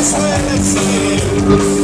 thing. Whenever you